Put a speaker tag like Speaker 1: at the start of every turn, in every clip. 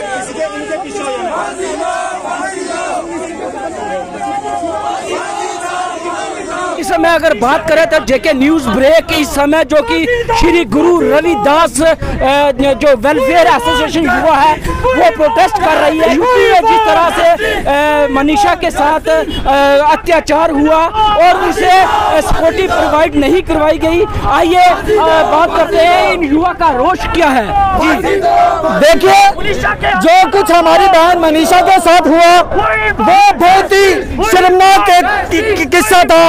Speaker 1: किसी के उनके पीछे समय अगर बात करें तो जेके न्यूज़ ब्रेक इस समय जो कि श्री गुरु रविदास जो वेलफेयर एसोसिएशन युवा है, वो प्रोटेस्ट कर रही है यूपी में जिस तरह से मनीषा के साथ अत्याचार हुआ और उसे सिक्योरिटी प्रोवाइड नहीं करवाई गई। आइए बात करते हैं इन युवा का रोष क्या है। जी।
Speaker 2: देखिए, जो कुछ हमारी बहन मनीषा के साथ हुआ, वो बहुत ही शर्मनाक किस्सा था।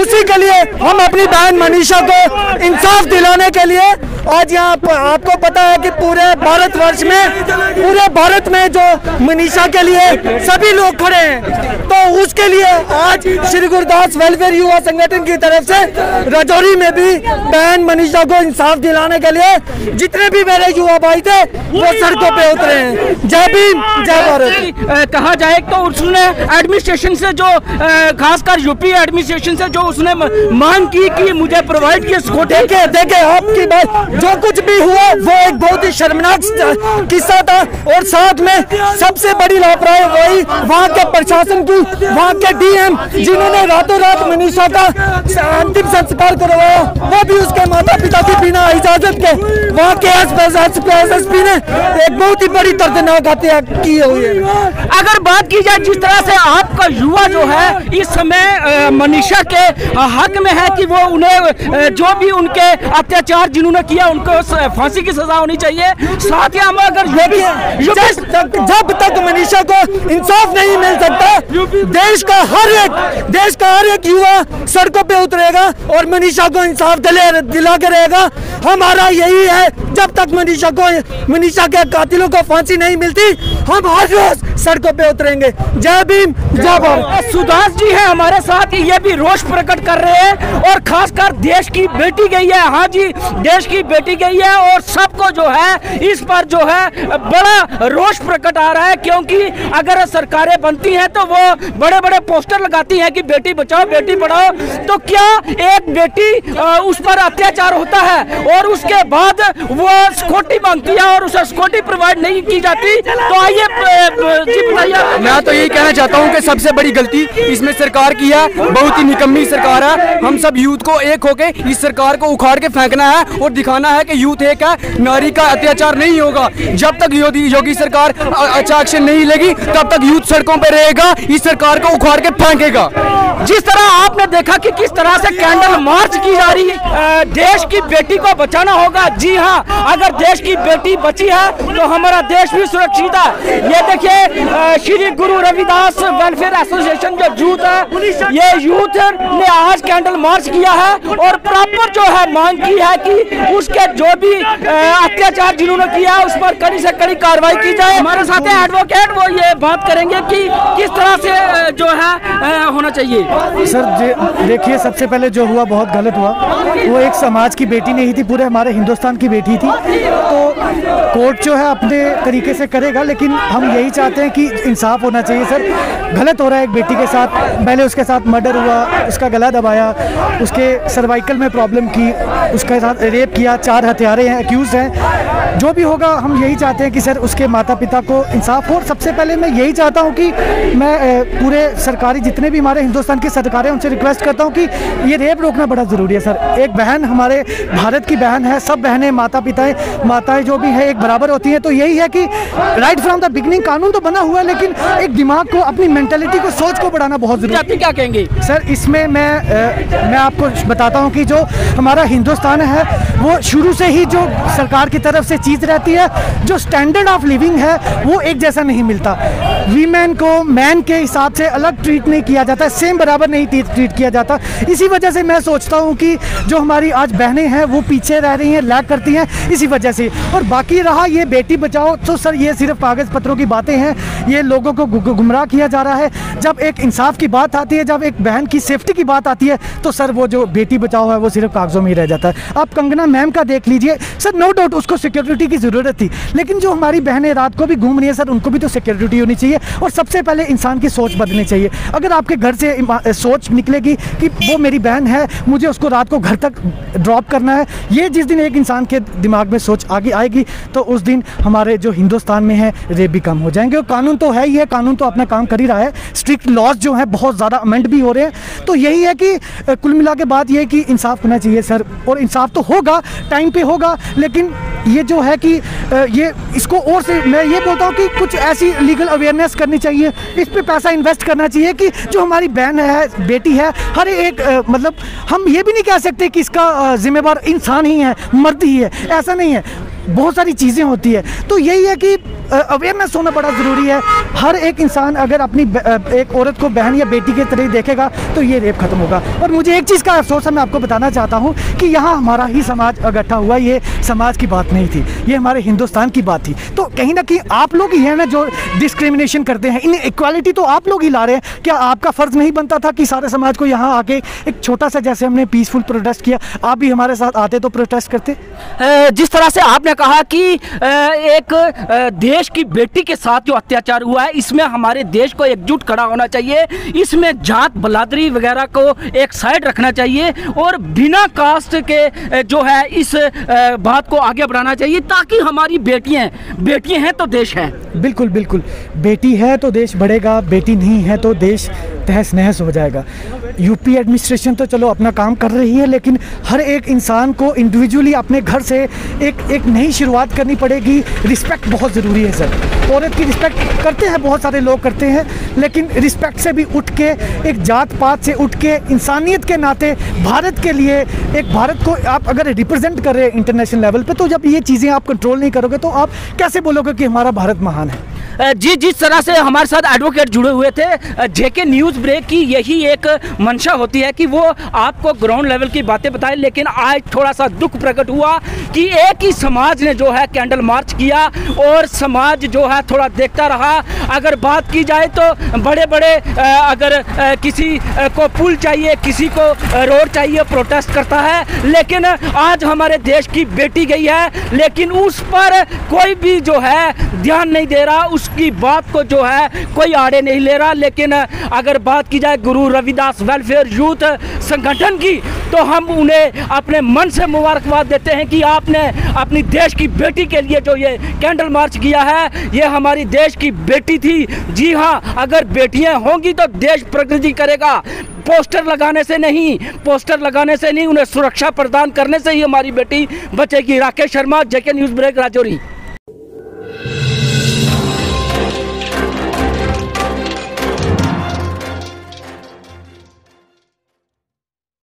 Speaker 2: उसी के लिए हम अपनी बहन मनीषा को इंसाफ दिलाने के लिए आज यहाँ आपको पता है कि पूरे भारतवर्ष में पूरे भारत में जो मनीषा के लिए सभी लोग खड़े हैं तो उसके लिए आज श्री गुरुदास वेलफेयर युवा संगठन की तरफ़ से राजौरी में भी बहन मनीषा को इंसाफ दिलाने के लिए जितने भी मेरे युवा भाई थे वो सड़कों पे उतरे हैं। जय भीम जय भारत।
Speaker 1: कहा जाए तो उसने एडमिनिस्ट्रेशन से जो खासकर यूपी एडमिनिस्ट्रेशन से जो उसने मांग की कि मुझे प्रोवाइड किए
Speaker 2: देखिए देखिए आपकी बात जो कुछ भी हुआ वो एक बहुत ही शर्मनाक किस्सा था और साथ में सबसे बड़ी लापरवाही वही वहाँ के प्रशासन की वहाँ के डीएम जिन्होंने रातों रात मनीषा का अंतिम संस्कार करवाया वो भी उसके माता पिता की बिना इजाज़त के वहाँ के एस पी ने एक बहुत ही बड़ी दर्दनाक हत्या की हुई है
Speaker 1: अगर बात की जाए जिस तरह से आपका युवा जो है इस समय मनीषा के हक में है कि वो उन्हें जो भी उनके अत्याचार जिन्होंने किया उनको फांसी की सजा होनी चाहिए। साथ ही हम अगर ये भी
Speaker 2: जब तक जब तक मनीषा को इंसाफ नहीं मिल सकता देश का हर एक देश का हर एक युवा सड़कों पे उतरेगा और मनीषा को इंसाफ दिले दिला के रहेगा। हमारा यही है जब तक मनीषा को मनीषा के कातिलों को फांसी नहीं मिलती हम हर रोज सड़कों पे उतरेंगे। जय भीम। जय
Speaker 1: सुदास जी हैं हमारे साथ, ये भी रोष प्रकट कर रहे हैं और खासकर देश की बेटी गई है। हाँ जी, देश की बेटी गई है और सबको जो है, इस पर जो है, बड़ा रोष प्रकट आ रहा है। क्योंकि अगर सरकारें बनती हैं तो वो बड़े बड़े पोस्टर लगाती हैं कि बेटी बचाओ, बेटी पढ़ाओ। तो क्या एक बेटी उस पर अत्याचार होता है और उसके बाद वो सिक्योरिटी मांगती है और उसे सिक्योरिटी प्रोवाइड नहीं की जाती? तो आइए
Speaker 3: मैं तो यही कहना चाहता हूँ सबसे बड़ी गलती इसमें सरकार की है। बहुत ही निकम्मी सरकार है। हम सब यूथ को एक होके इस सरकार को उखाड़ के फेंकना है और दिखाना है कि यूथ एक है। नारी का अत्याचार नहीं होगा। जब तक योगी सरकार अच्छा एक्शन नहीं लेगी, तब तक यूथ सड़कों पर रहेगा। इस सरकार को उखाड़ के फेंकेगा।
Speaker 1: जिस तरह आपने देखा कि किस तरह से कैंडल मार्च की जा रही अ, देश की बेटी को बचाना होगा। जी हाँ अगर देश की बेटी बची है तो हमारा देश भी सुरक्षित है। ये देखिए श्री गुरु रविदास वेलफेयर एसोसिएशन जो यूथ है ये यूथ ने आज कैंडल मार्च किया है और प्रॉपर जो है मांग की है कि उसके जो भी अत्याचार जिन्होंने किया है उस पर कड़ी से कड़ी कार्रवाई की जाए। हमारे साथ एडवोकेट वो ये बात करेंगे कि किस तरह से जो है होना चाहिए।
Speaker 4: सर देखिए, सबसे पहले जो हुआ, बहुत गलत हुआ। वो एक समाज की बेटी नहीं थी, पूरे हमारे हिंदुस्तान की बेटी थी। तो कोर्ट जो है, अपने तरीके से करेगा, लेकिन हम यही चाहते हैं कि इंसाफ होना चाहिए, सर। गलत हो रहा है एक बेटी के साथ। पहले उसके साथ मर्डर हुआ, उसका गला दबाया, उसके सर्वाइकल में प्रॉब्लम की, उसके साथ रेप किया, चार हत्यारे हैं एक्यूज़ हैं। जो भी होगा हम यही चाहते हैं कि सर उसके माता पिता को इंसाफ हो। और सबसे पहले मैं यही चाहता हूँ कि मैं पूरे सरकारी जितने भी हमारे हिंदुस्तान की सरकारें उनसे रिक्वेस्ट करता हूँ कि ये रेप रोकना बड़ा ज़रूरी है सर। एक बहन हमारे भारत की बहन है सब बहनें माता पिताएँ माताएँ जो भी है एक बराबर होती हैं। तो यही है कि राइट फ्रॉम द बिगनिंग कानून तो बना हुआ है लेकिन एक दिमाग को अपनी मेंटेलिटी को सोच को बढ़ाना बहुत ज़रूरी है।
Speaker 1: क्या कहेंगे?
Speaker 4: सर इसमें मैं मैं आपको बताता हूँ कि जो हमारा हिंदुस्तान है वो शुरू से ही जो सरकार की तरफ़ से चीज़ रहती है, जो स्टैंडर्ड ऑफ़ लिविंग है, वो एक जैसा नहीं मिलता। वीमेन को मैन के हिसाब से अलग ट्रीट नहीं किया जाता सेम बराबर नहीं ट्रीट किया जाता। इसी वजह से मैं सोचता हूँ कि जो हमारी आज बहनें हैं, वो पीछे रह रही हैं लैक करती हैं, इसी वजह से। और बाकी रहा ये बेटी बचाओ तो सर, ये सिर्फ़ कागज़ पत्रों की बातें हैं, ये लोगों को गुमराह किया जा रहा है। जब एक इंसाफ की बात आती है, जब एक बहन की सेफ्टी की बात आती है तो सर, वो जो बेटी बचाओ है, वो सिर्फ़ कागजों में ही रह जाता है। आप कंगना मैम का देख लीजिए। सर नो डाउट उसको सिक्योरिटी सिक्योरिटी की ज़रूरत थी। लेकिन जो हमारी बहनें रात को भी घूम रही हैं, सर, उनको भी तो सिक्योरिटी होनी चाहिए और सबसे पहले इंसान की सोच बदलनी चाहिए। अगर आपके घर से सोच निकलेगी कि वो मेरी बहन है, मुझे उसको रात को घर तक ड्रॉप करना है, ये जिस दिन एक इंसान के दिमाग में सोच आगे आएगी तो उस दिन हमारे जो हिंदुस्तान में है रेप भी कम हो जाएँगे। और कानून तो है ही है, कानून तो अपना काम कर ही रहा है। स्ट्रिक्ट लॉज जो हैं, बहुत ज़्यादा अमेंड भी हो रहे हैं। तो यही है कि कुल मिला के बात ये है कि इंसाफ होना चाहिए सर, और इंसाफ तो होगा, टाइम पे होगा, लेकिन ये जो है कि ये इसको और से, मैं ये बोलता हूँ कि कुछ ऐसी लीगल अवेयरनेस करनी चाहिए, इस पर पैसा इन्वेस्ट करना चाहिए कि जो हमारी बहन है, बेटी है, हर एक मतलब हम ये भी नहीं कह सकते कि इसका जिम्मेवार इंसान ही है, मर्द ही है, ऐसा नहीं है। बहुत सारी चीज़ें होती है। तो यही है कि अवेयरनेस होना बड़ा ज़रूरी है। हर एक इंसान अगर अपनी एक औरत को बहन या बेटी के तरह देखेगा तो ये रेप खत्म होगा। और मुझे एक चीज़ का अफसोस है, मैं आपको बताना चाहता हूँ कि यहाँ हमारा ही समाज इकट्ठा हुआ, ये समाज की बात नहीं थी। ये हमारे हिंदुस्तान की बात थी। तो कहीं ना कहीं आप लोग ही हैं ना जो डिस्क्रिमिनेशन करते हैं। इन इक्वालिटी तो आप लोग ही ला रहे हैं। क्या आपका फ़र्ज़ नहीं बनता था कि सारे समाज को यहाँ आके एक छोटा सा, जैसे हमने पीसफुल प्रोटेस्ट किया, आप भी हमारे साथ आते तो प्रोटेस्ट करते?
Speaker 1: जिस तरह से आपने कहा कि एक देश की बेटी के साथ जो अत्याचार हुआ है, इसमें हमारे देश को एकजुट खड़ा होना चाहिए। इसमें जात, बलादरी वगैरह को एक साइड रखना चाहिए और बिना कास्ट के जो है, इस बात को आगे बढ़ाना चाहिए ताकि हमारी बेटियाँ बेटियाँ हैं तो देश है।
Speaker 4: बिल्कुल बिल्कुल। बेटी है तो देश बढ़ेगा, बेटी नहीं है तो देश तहस नहस हो जाएगा। यूपी एडमिनिस्ट्रेशन तो चलो अपना काम कर रही है, लेकिन हर एक इंसान को इंडिविजुअली अपने घर से एक एक नई शुरुआत करनी पड़ेगी। रिस्पेक्ट बहुत ज़रूरी है सर औरत की रिस्पेक्ट करते हैं, बहुत सारे लोग करते हैं, लेकिन रिस्पेक्ट से भी उठ के, एक जात पात से उठ के, इंसानियत के नाते भारत के लिए, एक भारत को आप अगर रिप्रेजेंट कर रहे हैं इंटरनेशनल लेवल पे तो जब ये चीज़ें आप कंट्रोल नहीं करोगे तो आप कैसे बोलोगे कि हमारा भारत महान है?
Speaker 1: जी, जिस तरह से हमारे साथ एडवोकेट जुड़े हुए थे जेके न्यूज़ ब्रेक की यही एक मंशा होती है कि वो आपको ग्राउंड लेवल की बातें बताए, लेकिन आज थोड़ा सा दुख प्रकट हुआ कि एक ही समाज ने जो है कैंडल मार्च किया और समाज जो है थोड़ा देखता रहा। अगर बात की जाए तो बड़े बड़े अगर किसी को पुल चाहिए, किसी को रोड चाहिए, प्रोटेस्ट करता है, लेकिन आज हमारे देश की बेटी गई है, लेकिन उस पर कोई भी जो है ध्यान नहीं दे रहा, उसकी बात को जो है कोई आड़े नहीं ले रहा, लेकिन अगर बात की जाए गुरु रविदास वेलफेयर यूथ संगठन की तो हम उन्हें अपने मन से मुबारकबाद देते हैं कि आपने अपनी देश की बेटी के लिए जो ये कैंडल मार्च किया है, ये हमारी देश की बेटी थी। जी हाँ अगर बेटियाँ होंगी तो देश प्रगति करेगा। पोस्टर लगाने से नहीं, पोस्टर लगाने से नहीं, उन्हें सुरक्षा प्रदान करने से ही हमारी बेटी बचेगी। Rakesh Sharma JK news break Rajouri.